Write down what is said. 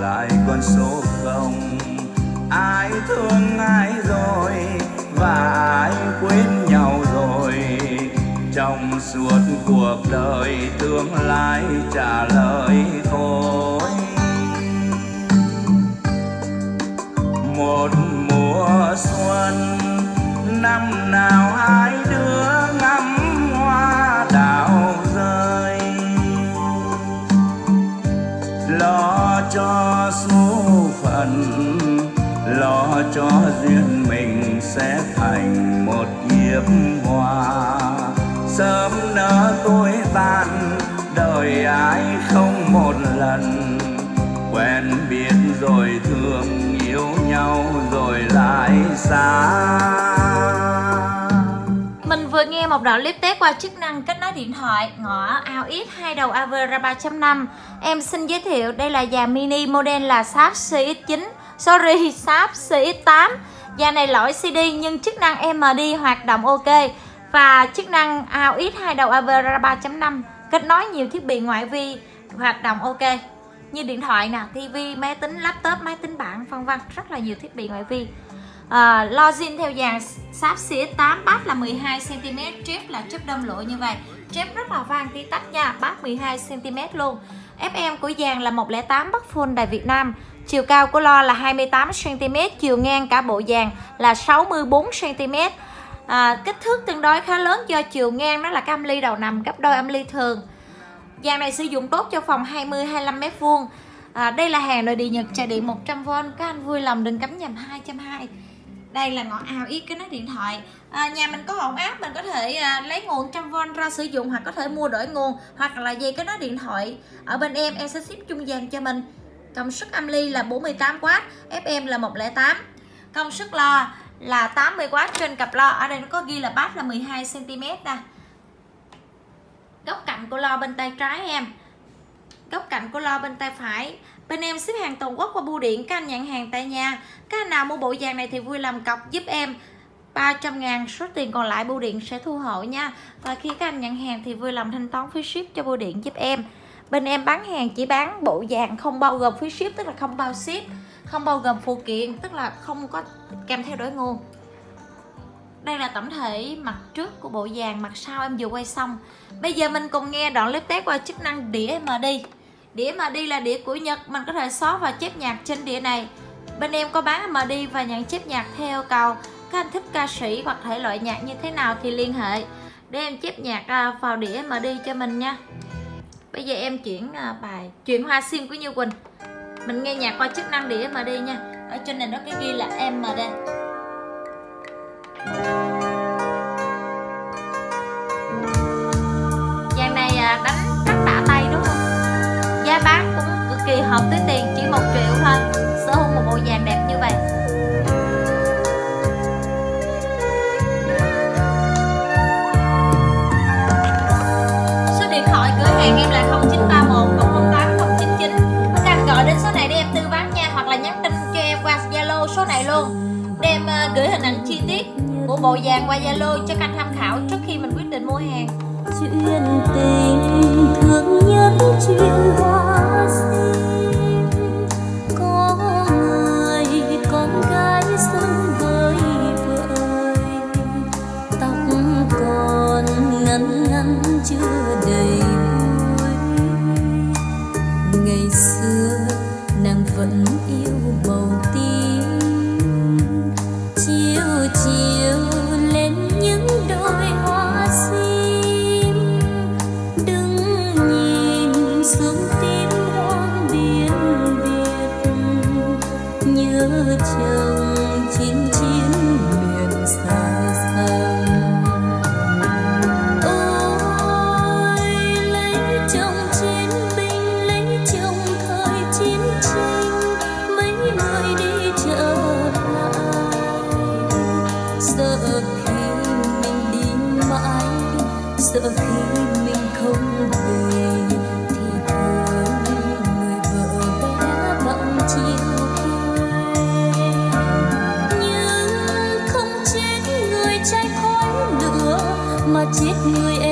lại con số không? Ai thương ai rồi và ai quên nhau rồi? Trong suốt cuộc đời tương lai trả lời thôi. Một mùa xuân năm nào thân, lo cho duyên mình sẽ thành một kiếp hoa sớm nỡ tôi tàn đời ai không một lần. Quen biết rồi thương yêu nhau rồi lại xa. Mình vừa nghe một đoạn clip test qua chức năng kết nối điện thoại ngõ ao ít hai đầu Avera 3.5 Em xin giới thiệu đây là dàn mini model là Sharp CX9 Sorry, Sharp CX8 Dàn này lỗi CD nhưng chức năng MD hoạt động ok. Và chức năng ao ít hai đầu Avera 3.5 Kết nối nhiều thiết bị ngoại vi hoạt động ok. Như điện thoại nè, TV, máy tính, laptop, máy tính bảng, vân vân Rất là nhiều thiết bị ngoại vi. Ờ, à, login theo dàn sáp xỉa 8 bát là 12cm trip là trip đâm lụa như vậy. Trip rất là vang tí tách nha bát 12cm luôn. FM của dàn là 108 bắc full đài Việt Nam. Chiều cao của lo là 28cm chiều ngang cả bộ dàn là 64cm à, ờ, kích thước tương đối khá lớn do chiều ngang nó là cái âm ly đầu nằm gấp đôi âm ly thường. Dàn này sử dụng tốt cho phòng 20 25 mét vuông. À, đây là hàng nội địa Nhật chạy điện 100V các anh vui lòng đừng cắm nhầm 220 đây là ngọn ảo ý cái nó điện thoại. À, nhà mình có hộn áp mình có thể à, lấy nguồn trăm v ra sử dụng hoặc có thể mua đổi nguồn hoặc là dây cái nó điện thoại. Ở bên em em sẽ ship trung gian cho mình. Công suất âm ly là 48W FM là 108 công suất lo là 80W trên cặp lo. Ở đây nó có ghi là bát là 12cm nè. Góc cạnh của lo bên tay trái em. Góc cạnh của lo bên tay phải bên em ship hàng toàn quốc qua bưu điện, các anh nhận hàng tại nhà. Các anh nào mua bộ dàn này thì vui làm cọc giúp em. 300 ngàn, số tiền còn lại bưu điện sẽ thu hộ nha. Và khi các anh nhận hàng thì vui lòng thanh toán phí ship cho bưu điện giúp em. Bên em bán hàng chỉ bán bộ dàn không bao gồm phí ship, tức là không bao ship, không bao gồm phụ kiện, tức là không có kèm theo đổi nguồn. Đây là tổng thể mặt trước của bộ dàn mặt sau em vừa quay xong. Bây giờ mình cùng nghe đoạn clip test qua chức năng đĩa MD đĩa MD là đĩa của Nhật. Mình có thể xóa và chép nhạc trên đĩa này. Bên em có bán MD và nhận chép nhạc theo cầu. Các anh thích ca sĩ hoặc thể loại nhạc như thế nào thì liên hệ. Để em chép nhạc à, vào đĩa MD cho mình nha. Bây giờ em chuyển à, bài chuyện hoa sim của Như Quỳnh. Mình nghe nhạc qua chức năng đĩa MD nha. Ở trên này nó cái ghi là MD dàn hợp túi tiền chỉ một triệu thôi. Sở hữu một bộ vàng đẹp như vậy. Số điện thoại cửa hàng em là 0931 008 099 các anh gọi đến số này để em tư vấn nha, hoặc là nhắn tin cho em qua Zalo số này luôn. Để em ờ, gửi hình ảnh chi tiết của bộ vàng qua Zalo cho các anh tham khảo trước khi mình quyết định mua hàng. Chuyện tình thương ngắn ngắn chưa đầy vui ngày xưa nàng vẫn yêu màu tím, chiều chiều lên những đôi hoa sim. Đứng nhìn xuống tim hoang biên biệt nhớ chồng sợ khi mình đi mãi, sợ khi mình không về thì thôi người vợ bé vẫn chiều nhưng không chết người trai khói lửa mà chết người em